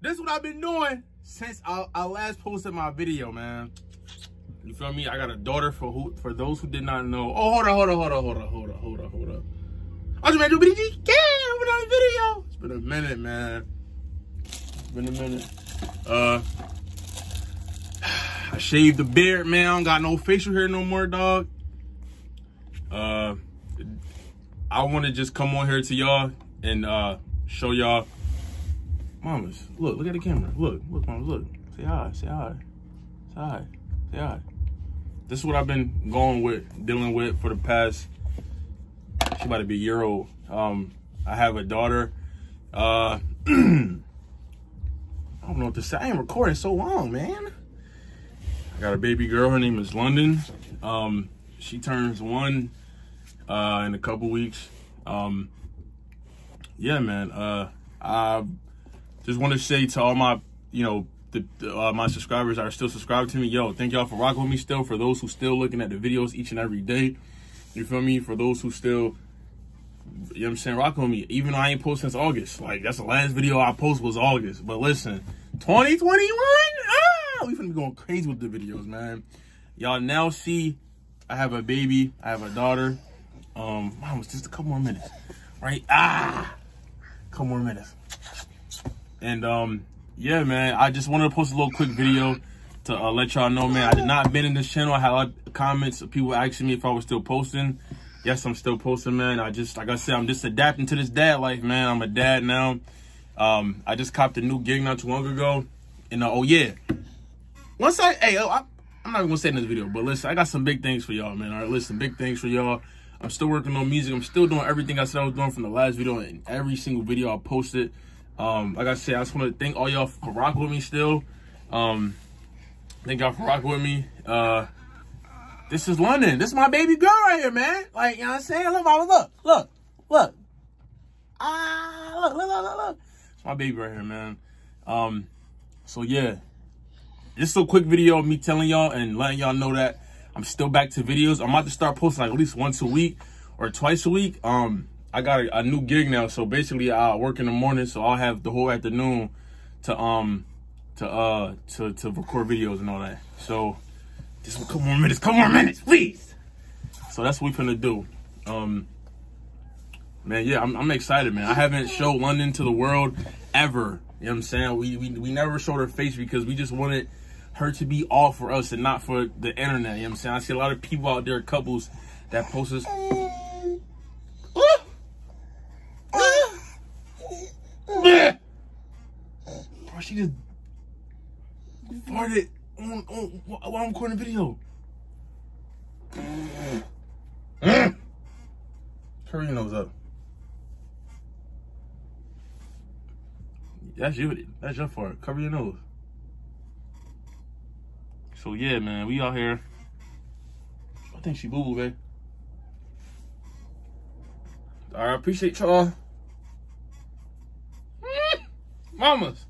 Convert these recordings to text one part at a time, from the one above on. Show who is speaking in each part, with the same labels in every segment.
Speaker 1: This is what I've been doing since I, I last posted my video, man. You feel me? I got a daughter for who for those who did not know. Oh, hold on, hold on, hold on, hold on, hold on, hold on, hold on. I just made a video. Yeah, I'm on video. It's been a minute, man. It's been a minute. Uh, I shaved the beard, man. I don't got no facial hair no more, dog. Uh, I want to just come on here to y'all and uh show y'all. Mamas, look, look at the camera. Look, look, mamas, look. Say hi, say hi, say hi, say hi. This is what I've been going with, dealing with for the past. She about to be a year old. Um, I have a daughter. Uh, I don't know what to say. I ain't recording so long, man. I got a baby girl. Her name is London. Um, she turns one uh, in a couple weeks. Um, yeah, man. Uh, I just want to say to all my, you know, the, uh, my subscribers are still subscribed to me, yo, thank y'all for rocking with me still. For those who still looking at the videos each and every day, you feel me? For those who still, you know I'm saying, rocking with me. Even though I ain't post since August. Like, that's the last video I post was August. But listen, 2021, ah, we finna be going crazy with the videos, man. Y'all now see I have a baby. I have a daughter. Um, mom, it's just a couple more minutes, right? Ah, couple more minutes. And um, yeah, man, I just wanted to post a little quick video to uh, let y'all know, man. I did not been in this channel. I had a lot of comments of people asking me if I was still posting. Yes, I'm still posting, man. I just, like I said, I'm just adapting to this dad life, man. I'm a dad now. Um, I just copped a new gig not too long ago. And uh, oh yeah, once I, hey, I, I'm not even gonna say in this video, but listen, I got some big things for y'all, man. All right, listen, big things for y'all. I'm still working on music. I'm still doing everything I said I was doing from the last video and every single video I posted. Um, like I said, I just want to thank all y'all for rocking with me still. Um, thank y'all for rocking with me. Uh, this is London. This is my baby girl right here, man. Like, you know what I'm saying? Look, look, look, look. Ah, look, look, look, look, look. It's my baby right here, man. Um, so yeah, just a quick video of me telling y'all and letting y'all know that I'm still back to videos. I'm about to start posting like at least once a week or twice a week. Um, I got a, a, new gig now, so basically I work in the morning, so I'll have the whole afternoon to um to uh to to record videos and all that. So just a couple more minutes, couple more minutes, please. So that's what we're gonna do. Um, man, yeah, I'm, I'm excited, man. I haven't showed London to the world ever. You know what I'm saying? We we we never showed her face because we just wanted her to be all for us and not for the internet. You know what I'm saying? I see a lot of people out there, couples that post us. Bro, she just farted on, on, while I'm recording the video. Your nose up. That's you. That's your fart. Cover your nose. So yeah, man, we out here. I think she boo boo, babe. I appreciate y'all. Mamas.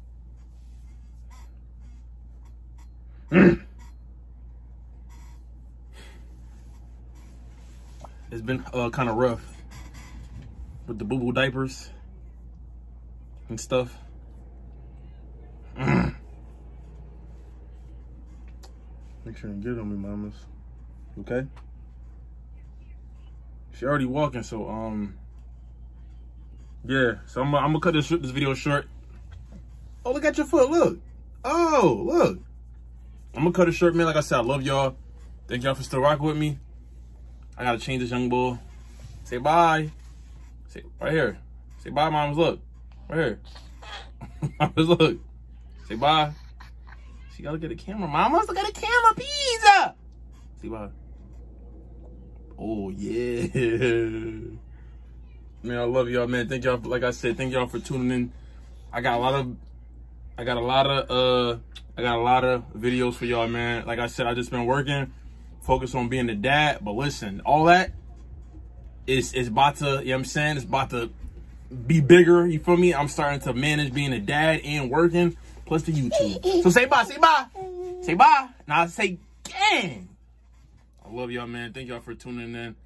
Speaker 1: it's been uh, kind of rough with the boo boo diapers and stuff. Make sure and get on me, mamas. Okay? She already walking, so um yeah. So I'm, I'm gonna cut this this video short. Oh, look at your foot. Look. Oh, look. I'm gonna cut it short, man. Like I said, I love y'all. Thank y'all for still rocking with me. I gotta change this young boy. Say bye. Say right here. Say bye, moms. Look. Right here. moms, look. Say bye. She gotta get a camera. Mama, look at a camera, pizza. See bye. Oh yeah. Man, I love y'all, man. Thank y'all. Like I said, thank y'all for tuning in. I got a lot of, I got a lot of, uh, I got a lot of videos for y'all, man. Like I said, I just been working, focus on being the dad. But listen, all that is is about to, you know what I'm saying? It's about to be bigger. You feel me? I'm starting to manage being a dad and working plus the YouTube. So say bye, say bye. Say bye. Now say gang. I love y'all, man. Thank y'all for tuning in.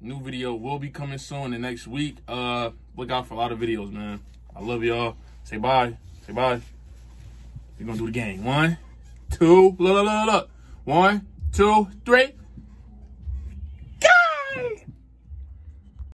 Speaker 1: New video will be coming soon the next week. Uh, look out for a lot of videos, man. I love y'all. Say bye. Say bye. We're gonna do the game. One, two, look, look, look, look. One, two, three.